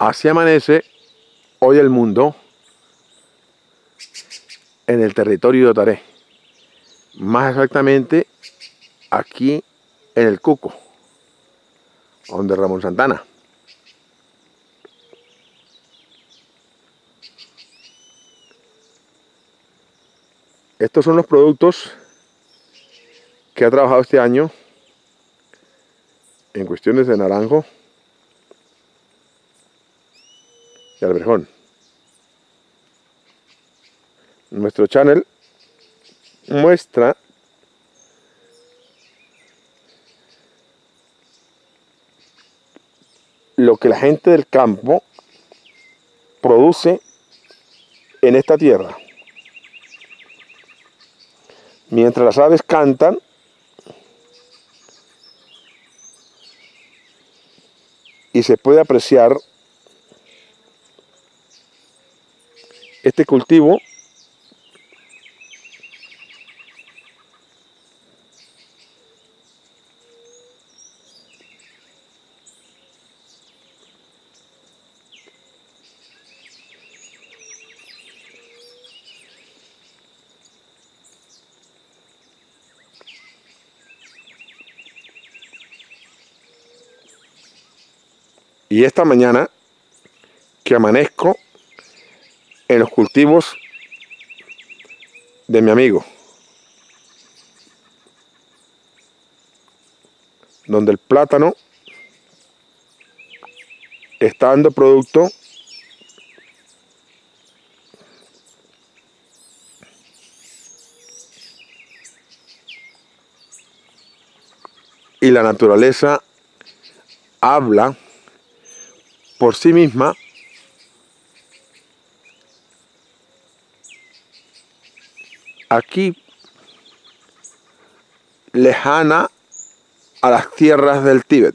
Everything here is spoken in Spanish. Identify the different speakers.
Speaker 1: Así amanece hoy el mundo en el territorio de Otaré. Más exactamente aquí en el Cuco, donde Ramón Santana. Estos son los productos que ha trabajado este año en cuestiones de naranjo y alberjón. Nuestro channel muestra lo que la gente del campo produce en esta tierra. Mientras las aves cantan, y se puede apreciar este cultivo. Y esta mañana que amanezco en los cultivos de mi amigo, donde el plátano está dando producto y la naturaleza habla por sí misma aquí lejana a las tierras del Tíbet.